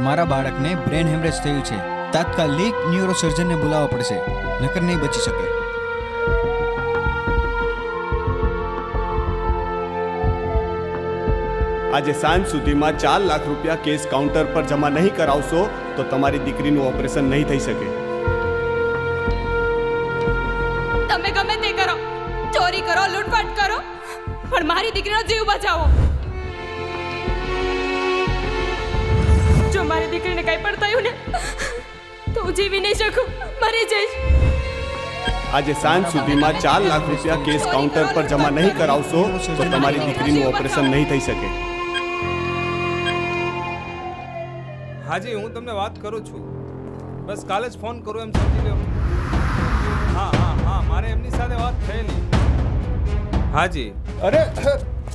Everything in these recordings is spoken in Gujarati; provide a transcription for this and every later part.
તમારા બાળકને બ્રેન હેમરેજ થયું છે. તાત્કાલિક ન્યુરોસર્જનને બોલાવવા પડશે. નકર નહીં બચી શકે. આજે સાંજ સુધીમાં ચાર લાખ રૂપિયા કેસ કાઉન્ટર પર જમા નહીં કરાવશો તો તમારી દીકરીનું ઓપરેશન નહીં થઈ શકે. તમે ગમે તે કરો. ચોરી કરો લૂંટફાટ કરો. પણ મારી દીકરીનો જીવ બચાવો. દીકરીને કંઈ પણ થયું ને તો હું જીવી નહીં શકું. મરી જઈશ. આજે સાંજ સુધીમાં ચાર લાખ રૂપિયા કેસ કાઉન્ટર પર જમા નહીં કરાવશો તો તમારી દીકરીનું ઓપરેશન નહીં થઈ શકે. હાજી હું તમને વાત કરું છું. બસ કાલે જ ફોન કરું એમ સમજી લો. હા હા હા મારે એમની સાથે વાત થયેલી. હાજી. અરે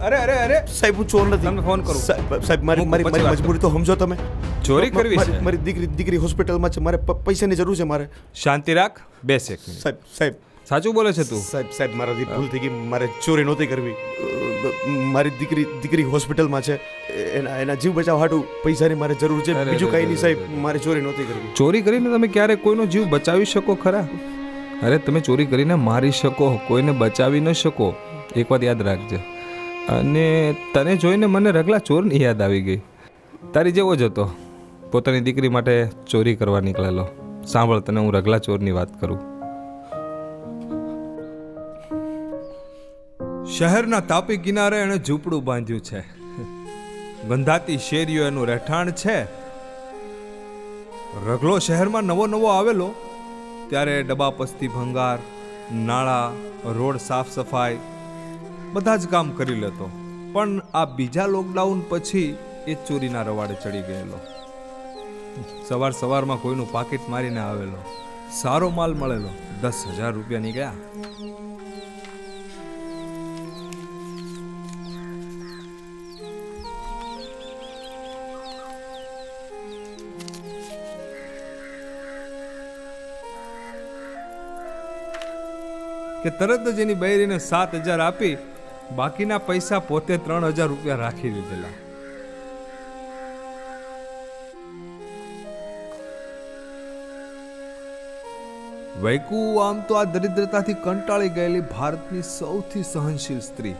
અરે અરે અરે. સાહેબ હું ચોર નથી. તમને ફોન કરું. સાહેબ સાહેબ મારી મારી મજબૂરી તો સમજો તમે. ચોરી કરવી છે? મારી દીકરી દીકરી હોસ્પિટલમાં છે મારે પૈસાની જરૂર છે મારે. શાંતિ રાખ બે એક સાહેબ સાહેબ. સાચું બોલે છે તું? સાહેબ સાહેબ મારાથી ભૂલ થઈ ગઈ મારે ચોરી નહોતી કરવી. મારી દીકરી દીકરી હોસ્પિટલમાં છે એના એના જીવ બચાવ હાટુ પૈસાની મારે જરૂર છે. બીજું કંઈ કાંઈ નહીં સાહેબ મારે ચોરી નહોતી કરવી. ચોરી કરીને તમે ક્યારે કોઈનો જીવ બચાવી શકો ખરા? અરે તમે ચોરી કરીને મારી શકો કોઈને બચાવી ન શકો. એક વાત યાદ રાખજે. અને તને જોઈને મને રગલા ચોરની યાદ આવી ગઈ. તારી જેવો જ હતો. પોતાની દીકરી માટે ચોરી કરવા નીકળેલો. સાંભળ, તને હું રગલા ચોરની વાત કરું. શહેરના તાપી કિનારે એણે ઝૂંપડું બાંધ્યું છે. ગંધાતી શેરીઓ એનું રહેઠાણ છે. રગલો શહેરમાં નવો નવો આવેલો. ત્યારે ડબ્બા પસ્તી ભંગાર, નાળા, રોડ સાફ સફાઈ, બધા જ કામ કરી લેતો. પણ આ બીજા લોકડાઉન પછી એ ચોરીના રવાડે ચડી ગયેલો. સવાર સવારમાં કોઈનું પાકીટ મારીને આવેલો. સારો માલ મળેલો. દસ હજાર રૂપિયા નીકળ્યા કે તરત જ એની બૈરીને સાત હજાર આપી બાકીના પૈસા પોતે ત્રણ હજાર રૂપિયા રાખી લીધેલા વૈકુ આમ તો આ દરિદ્રતાથી કંટાળી ગયેલી ભારતની સૌથી સહનશીલ સ્ત્રી.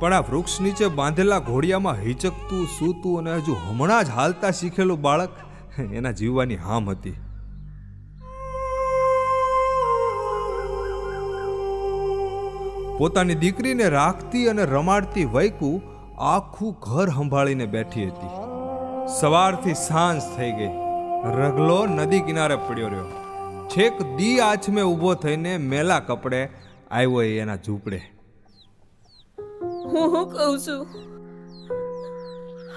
પણ આ વૃક્ષ નીચે બાંધેલા ઘોડિયામાં હિચકતું, સૂતું અને હજુ હમણાં જ હાલતા શીખેલું બાળક એના જીવવાની હામ હતી. પોતાની દીકરીને રાખતી અને રમાડતી વૈકુ આખું ઘર સંભાળીને બેઠી હતી. સવારથી સાંજ થઈ ગઈ. રગલો નદી કિનારે પડ્યો રહ્યો. છેક દી આછમે ઊભો થઈને મેલા કપડે આવ્યો એના ઝૂંપડે. હું હું કહું છું?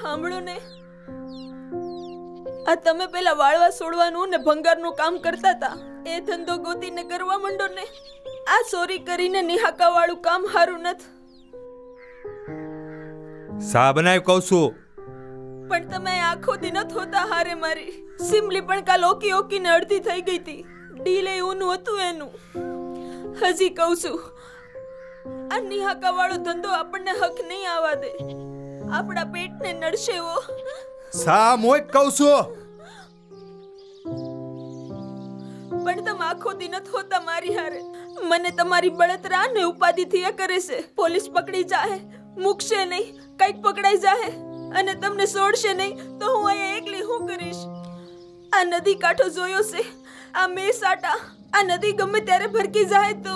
સાંભળો ને. આ તમે પેલા વાળવા છોડવાનું ને ભંગારનું કામ કરતા હતા એ ધંધો ગોતીને કરવા માંડો ને. આ સોરી કરીને નિહાકા વાળું કામ હારું નથી. સા બનાવી કહું છું. પણ તમે આખો દિન નથી હોતા હારે મારી. સિમલી પણ કાલ ઓકી ઓકીને અડધી થઈ ગઈ હતી ડીલે ઊનું હતું એનું. હજી કહું છું આ નિહાકા વાળો ધંધો આપણને હક નહીં આવવા દે. આપણા પેટને નડશે ઓ સા મોય કહું છું. પણ તમે આખો દી નથી હોતા મારી હારે. મને તમારી બળતરા ને ઉપાધિ થયા કરે છે. પોલીસ પકડી જાહે, મૂકશે નહીં, કંઈક પકડાઈ જાહે, અને તમને છોડશે નહીં, તો હું અહીંયા એકલી હું કરીશ? આ નદી કાંઠો જોયો છે? આ મેસાટા, આ નદી ગમે ત્યારે ભરકી જાય તો?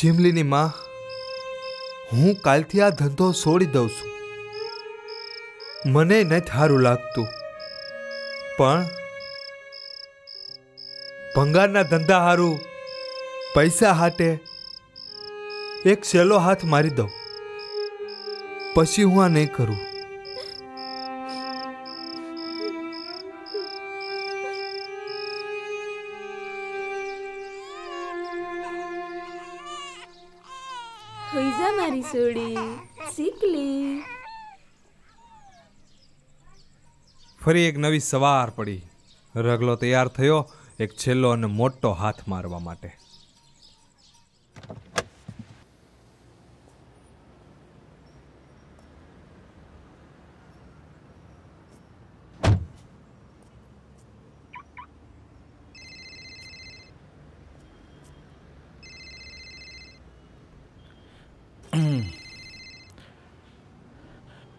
શિમલીની માં હું કાલથી આ ધંધો છોડી દઉં છું. મને નથી સારું લાગતું. પણ ભંગારના ધંધા હારું, પૈસા હાટે એક સેલો હાથ મારી દઉં. પછી હું આ નહીં કરું. હોઈ મારી સોડી. શીખલી ફરી એક નવી સવાર પડી. રગલો તૈયાર થયો એક છેલ્લો અને મોટો હાથ મારવા માટે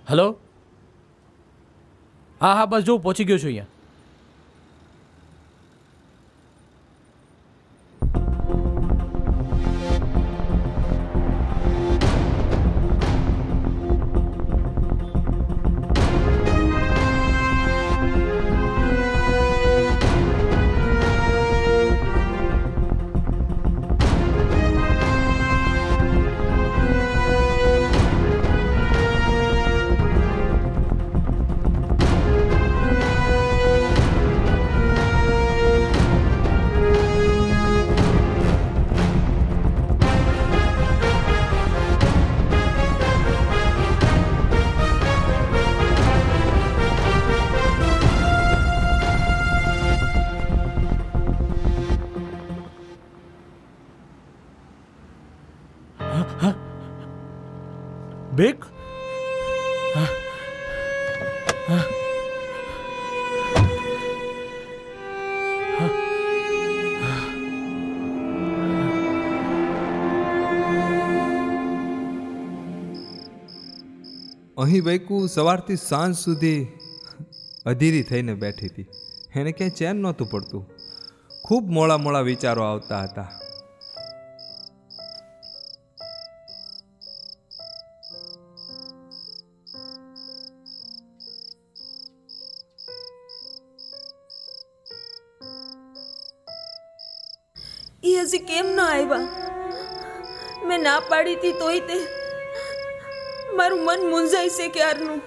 હલો હા હા બસ જો પહોંચી ગયો છું અહીંયા. બેક અહીં વૈકુ સવારથી સાંજ સુધી અધીરી થઈને બેઠી હતી. એને ક્યાંય ચેન નહોતું પડતું. ખૂબ મોડા મોળા વિચારો આવતા હતા. હજી કેમ ન આવ્યા? મેં ના પાડી હતી તોય તે. મારું મન મૂંઝાય છે ક્યારનું.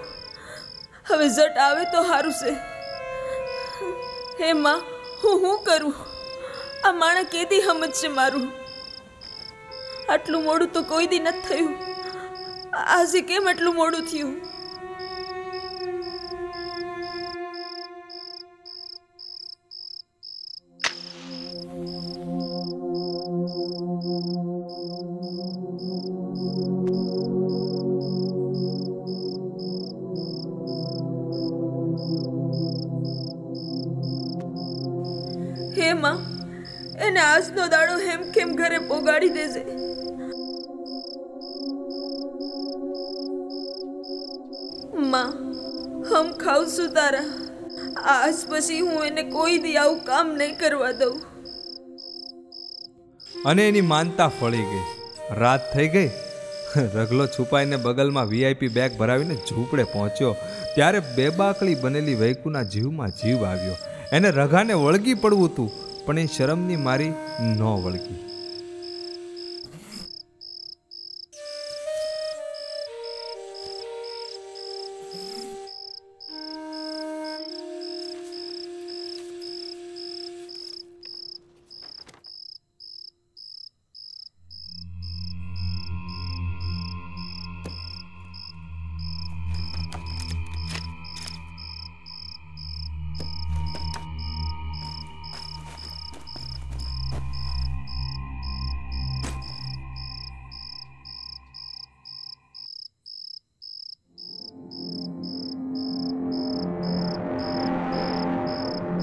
હવે ઝટ આવે તો સારું છે. હે માં, હું શું કરું? આ માણસ કેદી સમજશે મારું. આટલું મોડું તો કોઈ દી નથી થયું. આજે કેમ આટલું મોડું થયું? માં. એને આજનો દાડો હેમ કેમ ઘરે પોગાડી દેજે. માં, હમ ખાઉં છું આજ પછી હું એને કોઈ દી આવું કામ નહીં કરવા દઉં. અને એની માનતા ફળી ગઈ. રાત થઈ ગઈ. રગલો છુપાઈને બગલમાં વીઆઈપી બેગ ભરાવીને ઝૂંપડે પહોંચ્યો. ત્યારે બેબાકળી બનેલી વૈકુના જીવમાં જીવ આવ્યો. એને રઘાને વળગી પડવું હતું. પણ એ શરમની મારી ન વળગી.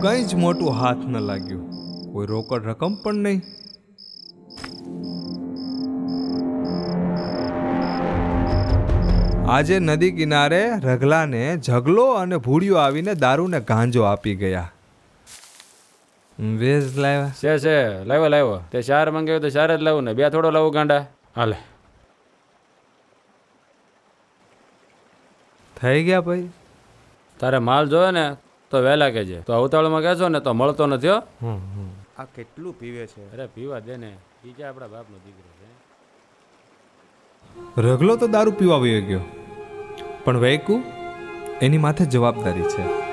કંઈ જ મોટું હાથ ન લાગ્યું. કોઈ રોકડ રકમ પણ નહીં. આજે નદી કિનારે રગલાને ઝગલો અને ભૂડિયો આવીને દારૂને ગાંજો આપી ગયા. વેજ લાવ્યા? છે છે લાવ્યો લાવ્યો. તે ચાર મંગાવ્યો તો ચાર જ લાવું ને બે થોડો લાવું ગાંડા. હાલે. થઈ ગયા ભાઈ? તારે માલ જોયો ને? તો વહેલા કહેજે તો અવતાળમાં કહેશો ને તો મળતો નથી આ કેટલું પીવે છે? અરે પીવા દે ને. કે આપણા બાપનો દીકરો છે. રગલો તો દારૂ પીવા વયો ગયો. પણ વૈકુ એની માથે જવાબદારી છે.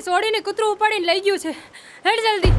છોડીને કૂતરું ઉપાડીને લઈ ગયું છે. હેડ જલ્દી.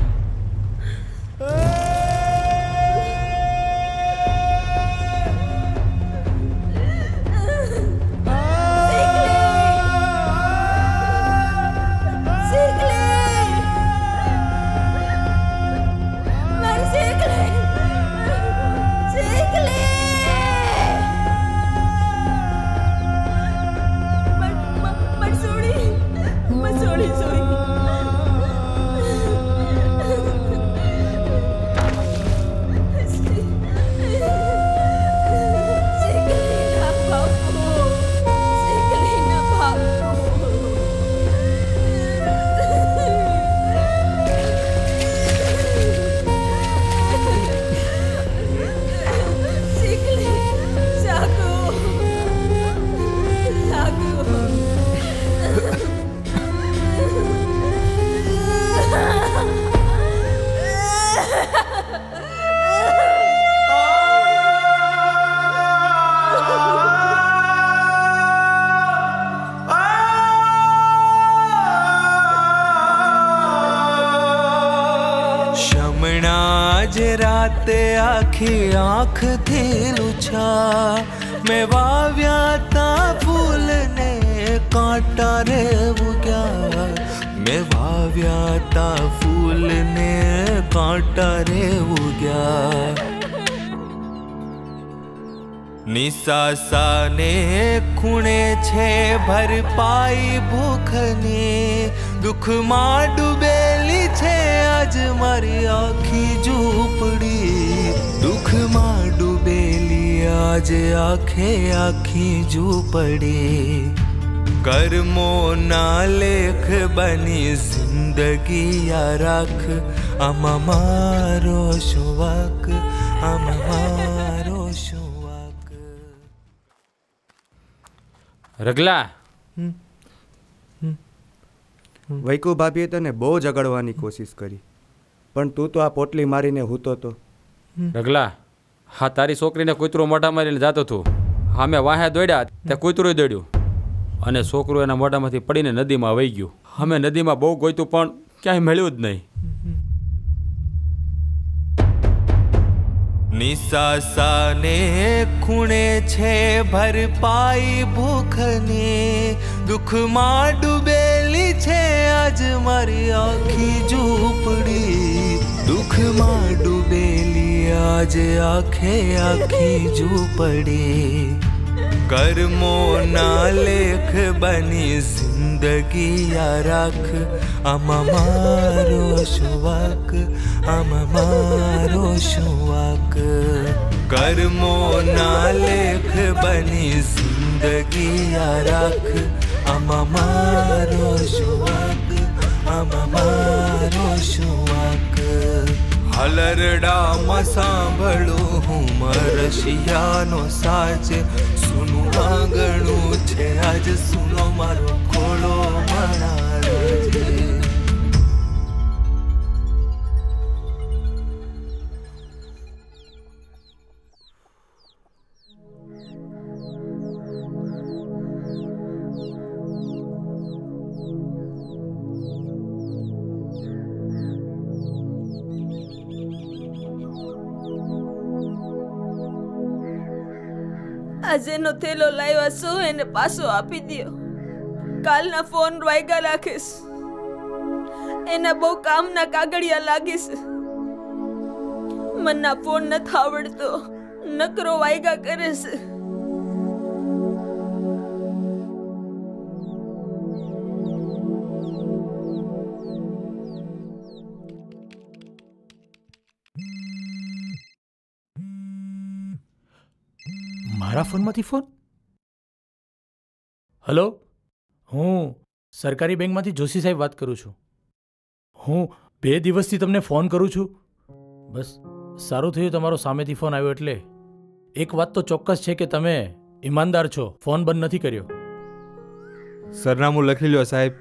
આખી આંખથી લુછા મેં વાવ્યા તા ફૂલને, કાંટા રે ઉગ્યા મેં વાવ્યા તા ફૂલને, કાંટા રે ઉગ્યા નિસાસાને ખૂણે છે ભરપાઈ ભૂખની. દુઃખમાં ડૂબેલી છે આજ મારી આખી ઝૂંપડી. આજ આખે આખી ઝૂંપડી. કર્મો ના લેખ બની જિંદગી આ રાખ. આમાં મારો શું વાક આમાં મારો શું વાક રગલા વૈકુ ભાભીએ તને બહુ જગાડવાની કોશિશ કરી. પણ તું તો આ પોટલી મારીને હૂતો તો. રગલા. હા, તારી છોકરીને કૂતરું મોઢા મારીને જતો હતું હા મેં વાહે દોડ્યા, તે કૂતરું દોડ્યું. અને છોકરું એના મોઢામાંથી પડીને નદીમાં વહી ગયું. અમે નદીમાં બહુ ગોઈતું પણ ક્યાંય મળ્યું જ નહીં. નિસાસાને ખૂણે છે ભરપાઈ ભૂખની. દુઃખમાં ડૂબેલી છે આજ મારી આખી ઝૂંપડી. દુઃખમાં ડૂબેલી આજ આખે આખી ઝૂંપડી કર્મો ના લેખ બની જિંદગી યા રાખ આમાં મારો શું વાક આમાં મારો શું વાક કર્મો ના લેખ બની જિંદગી આ રાખ આમાં મારો શું વાંક આમાં મારો શું વાંક હલરડામાં સાંભળો હું મરશિયાનો સાચ સુનું આંગણું છે આજ સુનો મારો ખોળો મનારો આજેનો થેલો લાવ્યા છો એને પાછો આપી દ્યો. કાલના ફોન વાયગા રાખીશ. એના બહુ કામના કાગળિયા લાગીશ. મનના ફોન નથી આવડતો. નકરો વાયગા કરે છે. ફોનમાંથી ફોન? હલો? હું સરકારી બેંકમાંથી જોશી સાહેબ વાત કરું છું. હું બે દિવસથી તમને ફોન કરું છું. બસ સારું થયું તમારો સામેથી ફોન આવ્યો એટલે. એક વાત તો ચોક્કસ છે કે તમે ઈમાનદાર છો ફોન બંધ નથી કર્યો. સરનામું લખી લ્યો સાહેબ.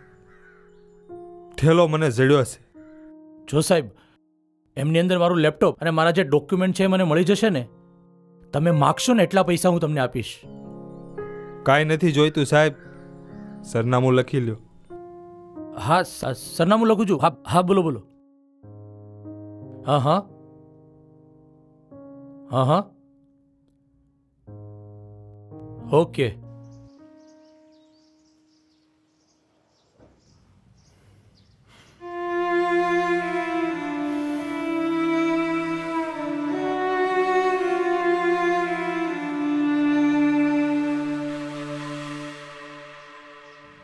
ઠેલો મને જડ્યો છે. જો સાહેબ એમની અંદર મારું લેપટોપ અને મારા જે ડોક્યુમેન્ટ છે એ મને મળી જશે ને? તમે માગશો ને એટલા પૈસા હું તમને આપીશ. કાંઈ નથી જોઈતું સાહેબ. સરનામું લખી લ્યો. હા સરનામું લખું છું. હા હા બોલો બોલો. હા હા. હા હા. ઓકે.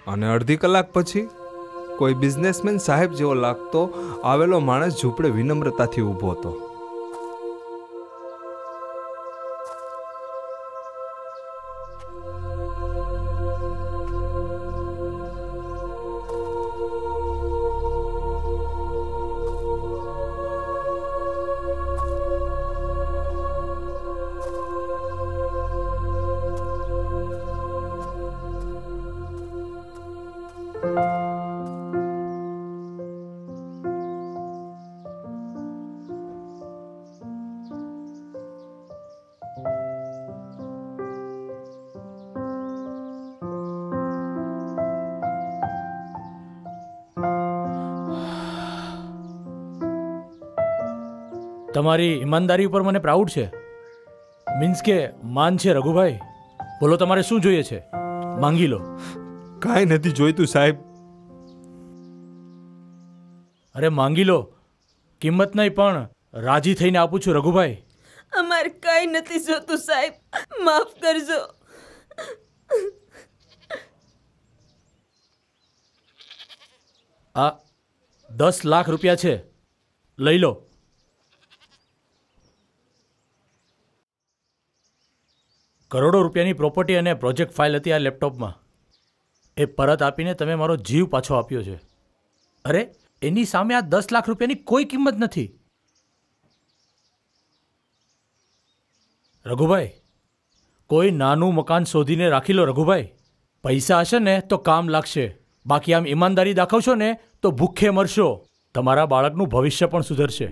અને અડધી કલાક પછી કોઈ બિઝનેસમેન સાહેબ જેવો લાગતો આવેલો માણસ ઝૂંપડે વિનમ્રતાથી ઊભો હતો. તમારી ઈમાનદારી ઉપર મને પ્રાઉડ છે. મીન્સ કે માન છે રઘુભાઈ. બોલો તમારે શું જોઈએ છે? માંગી લો. કાંઈ નથી જોઈતું સાહેબ. અરે માંગી લો. કિંમત નહીં પણ રાજી થઈને આપું છું રઘુભાઈ. અમારે કાંઈ નથી જોતું સાહેબ. માફ કરજો. આ દસ લાખ રૂપિયા છે. લઈ લો. કરોડો રૂપિયાની પ્રોપર્ટી અને પ્રોજેક્ટ ફાઇલ હતી આ લેપટોપમાં. એ પરત આપીને તમે મારો જીવ પાછો આપ્યો છે. અરે, એની સામે આ દસ લાખ રૂપિયાની કોઈ કિંમત નથી. રઘુભાઈ, કોઈ નાનું મકાન શોધીને રાખી લો રઘુભાઈ. પૈસા હશે ને તો કામ લાગશે. બાકી આમ ઈમાનદારી દાખવશો ને તો ભૂખે મરશો. તમારા બાળકનું ભવિષ્ય પણ સુધરશે.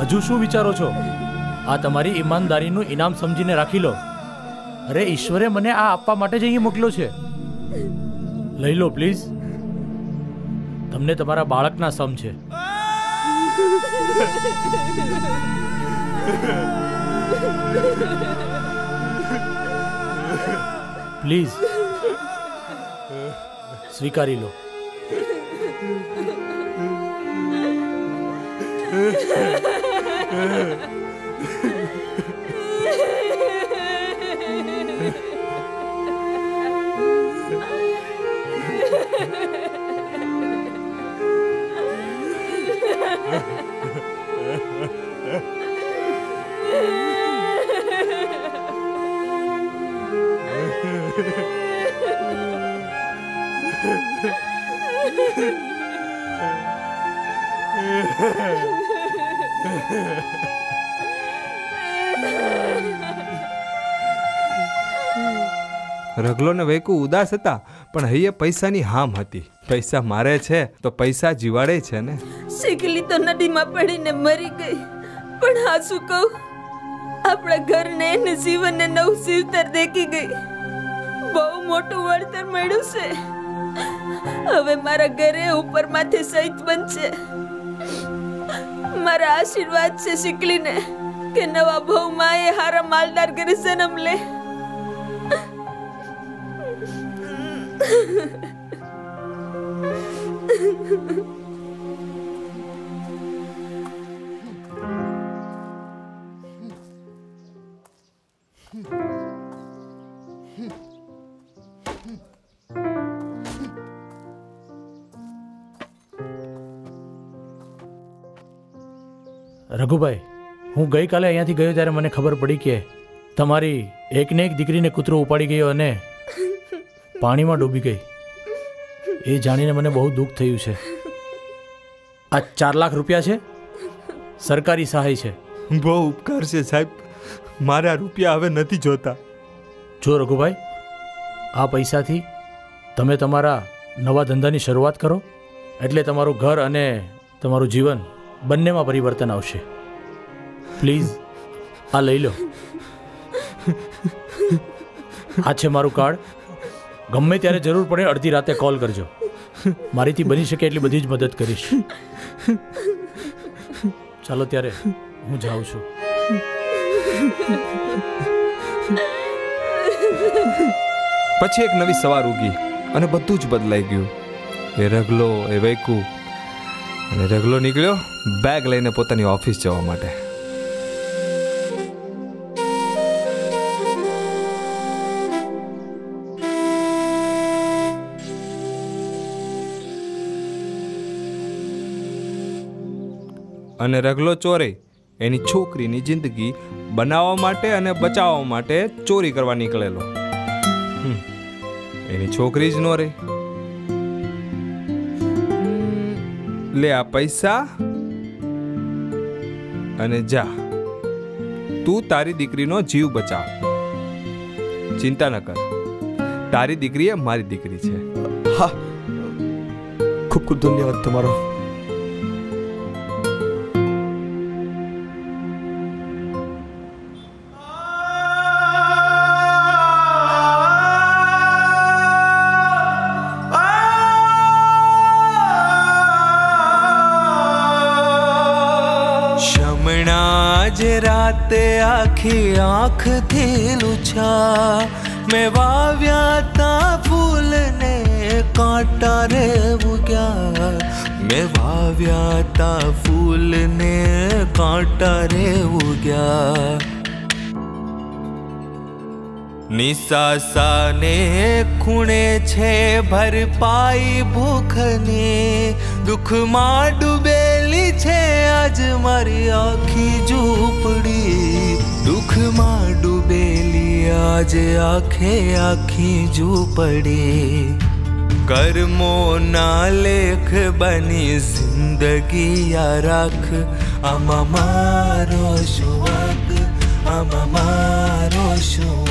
હજુ શું વિચારો છો? આ તમારી ઈમાનદારીનું ઇનામ સમજીને રાખી લો. અરે, ઈશ્વરે મને આ આપવા માટે જ અહીં મોકલ્યો છે. લઈ લો, પ્લીઝ. તમને તમારા બાળકના સમ છે. પ્લીઝ. સ્વીકારી લો. Yeah. રગલો ને વૈકુ ઉદાસ હતા, પણ હૈયે પૈસાની હામ હતી. પૈસા મારે છે, તો પૈસા જીવાડે છે ને? શીખલી તો નદીમાં પડીને મરી ગઈ, પણ હા શું કહું? આપણા ઘરને એને જીવનને નવ જીવતર દેખી ગઈ. બહુ મોટું વળતર મળ્યું છે. હવે મારા ઘરે ઉપરમાંથી સહિત બનશે. મારા આશીર્વાદ છે શીકલીને કે નવા બહુ માએ હારા માલદાર ઘરે જન્મ લે. રઘુભાઈ હું ગઈકાલે અહીંયાથી ગયો ત્યારે મને ખબર પડી કે તમારી એકને એક દીકરીને કૂતરો ઉપાડી ગયો અને પાણીમાં ડૂબી ગઈ. એ જાણીને મને બહુ દુઃખ થયું છે. આ ચાર લાખ રૂપિયા છે? સરકારી સહાય છે. બહુ ઉપકાર છે સાહેબ. મારા રૂપિયા હવે નથી જોતા. જો રઘુભાઈ આ પૈસાથી તમે તમારા નવા ધંધાની શરૂઆત કરો. એટલે તમારું ઘર અને તમારું જીવન બંનેમાં પરિવર્તન આવશે. પ્લીઝ આ લઈ લો. આ છે મારું કાર્ડ. ગમે ત્યારે જરૂર પડે, અડધી રાતે કોલ કરજો. મારીથી બની શકે એટલી બધી જ મદદ કરીશ. ચાલો ત્યારે હું જાઉં છું. પછી એક નવી સવાર ઉગી અને બધું જ બદલાઈ ગયું. એ રગલો, એ વૈકુ. અને રગલો નીકળ્યો. બેગ લઈને પોતાની ઓફિસ જવા માટે. અને રગલો ચોરે એની છોકરીની જિંદગી બનાવવા માટે અને બચાવવા માટે ચોરી કરવા નીકળેલો. એની છોકરી જ નો રે. લે આ પૈસા. અને જા, તું તારી દીકરીનો જીવ બચાવ. ચિંતા ન કર. તારી દીકરી એ મારી દીકરી છે. હા. ખૂબ ખૂબ ધન્યવાદ તમારો. રાતે આખી આંખથી લુછા. મેં વાવ્યા તા ફૂલને કાંટા રે ઉગ્યા. મેં વાવ્યા તા ફૂલને કાંટા રે ઉગ્યા. નિસાસાને ખૂણે છે ભરપાઈ ભૂખની. દુઃખમાં ડૂબેલી છે આજ મારી આખી ઝૂંપડી. દુઃખમાં ડૂબેલી આજ આખે આખી ઝૂંપડી. કર્મો ના લેખ બની જિંદગી આ રાખ. આમાં મારો શું આમાં મારો શું